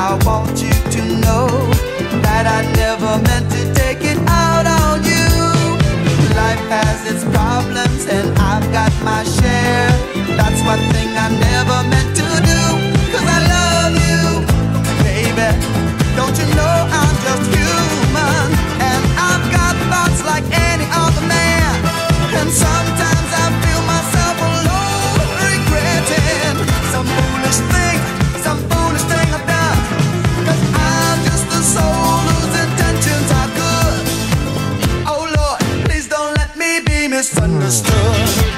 I want you to know that I never meant to take it out on you. Life has its problems and I've got my share. That's one thing I never meant misunderstood.